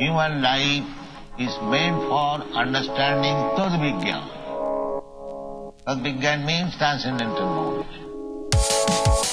Human life is meant for understanding Tadvigyan. Tadvigyan means transcendental knowledge.